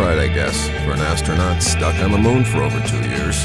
alright, I guess, for an astronaut stuck on the moon for over two years.